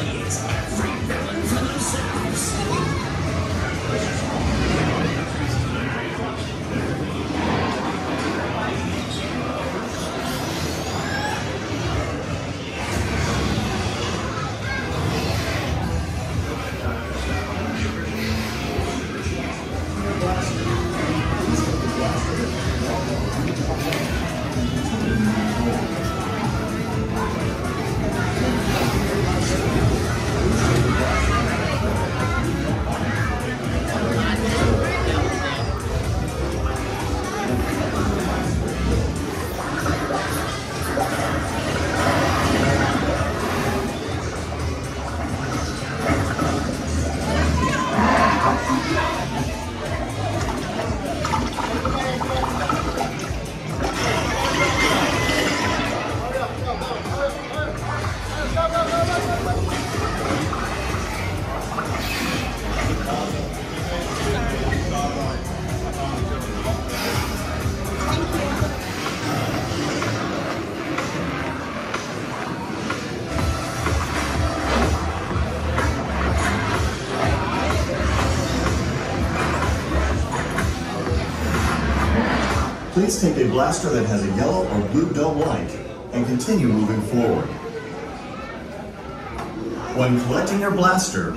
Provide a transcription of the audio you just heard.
personalities Please take a blaster that has a yellow or blue dome light and continue moving forward. When collecting your blaster,